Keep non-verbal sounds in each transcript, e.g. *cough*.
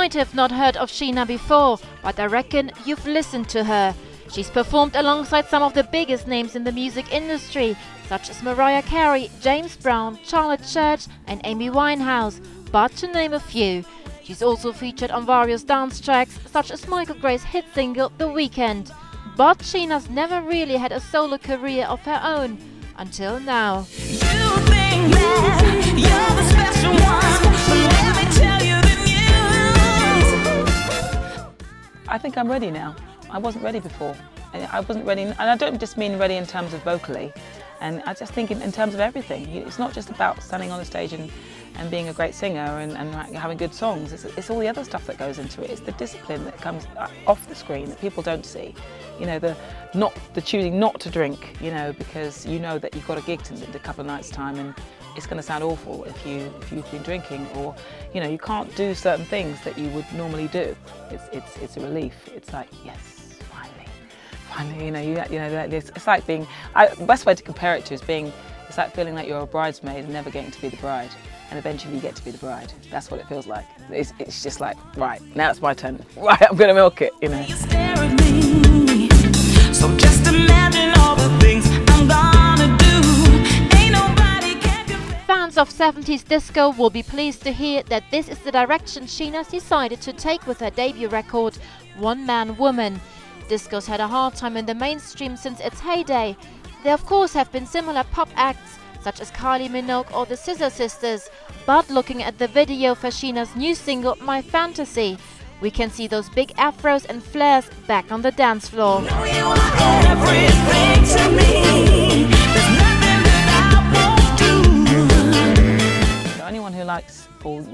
might have not heard of Shena before, but I reckon you've listened to her. She's performed alongside some of the biggest names in the music industry, such as Mariah Carey, James Brown, Charlotte Church, and Amy Winehouse, but to name a few. She's also featured on various dance tracks, such as Michael Gray's hit single The Weekend. But Shena's never really had a solo career of her own, until now. I think I'm ready now. I wasn't ready before. I wasn't ready, and I don't just mean ready in terms of vocally, and I just think in, in terms of everything. It's not just about standing on the stage and, and being a great singer and, and having good songs. It's, it's, all the other stuff that goes into it. It's the discipline that comes uh, off the screen that people don't see. You know, the not the choosing not to drink. You know, because you know that you've got a gig in a couple of nights' time and it's going to sound awful if you if you've been drinking or you know you can't do certain things that you would normally do. It's it's it's a relief. It's like yes, finally, finally. You know you you know it's, it's like being. I, the best way to compare it to is being. It's like feeling like you're a bridesmaid and never getting to be the bride, and eventually you get to be the bride. That's what it feels like. It's, it's just like right now it's my turn. *laughs* Right, I'm gonna milk it. You know. Of 70s disco will be pleased to hear that this is the direction Shena's decided to take with her debut record, One Man Woman. Disco's had a hard time in the mainstream since its heyday. There of course have been similar pop acts, such as Kylie Minogue or the Scissor Sisters, but looking at the video for Shena's new single, My Fantasy, we can see those big afros and flares back on the dance floor. Likes or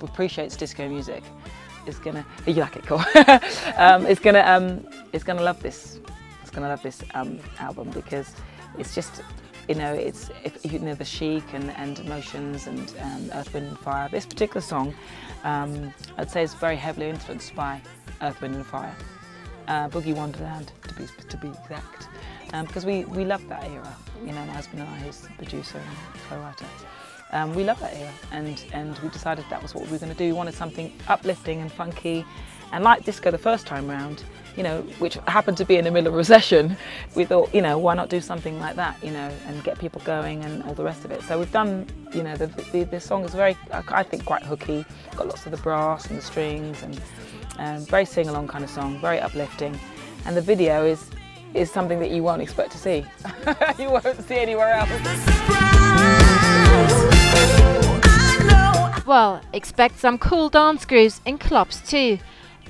appreciates disco music is gonna *laughs* you like it cool. *laughs* Um, it's gonna um, it's gonna love this. It's gonna love this um, album because it's just you know it's if, you know the Chic and, and emotions and um, Earth Wind and Fire. This particular song um, I'd say is very heavily influenced by Earth Wind and Fire. Uh, Boogie Wonderland to be to be exact. Um, because we we love that era. You know my husband and I who's producer and co-writer um, we love that era and, and we decided that was what we were going to do. We wanted something uplifting and funky and like disco the first time round, you know, which happened to be in the middle of a *laughs* recession, we thought, you know, why not do something like that, you know, and get people going and all the rest of it. So we've done, you know, the, the, the song is very, I think, quite hooky. Got lots of the brass and the strings and um, very sing-along kind of song, very uplifting. And the video is is something that you won't expect to see. *laughs* you won't see anywhere else. Well, expect some cool dance grooves in clubs too.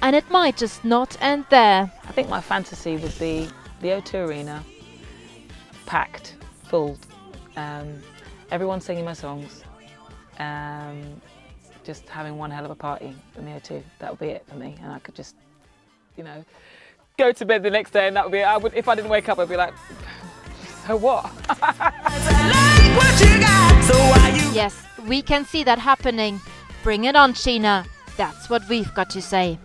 And it might just not end there. I think my fantasy would be the O2 Arena, packed, full, um, everyone singing my songs, um, just having one hell of a party in the O2. That would be it for me. And I could just, you know, go to bed the next day and that would be, I would, if I didn't wake up, I'd be like, *sighs* so what? *laughs* yes, we can see that happening. Bring it on, Shena. That's what we've got to say.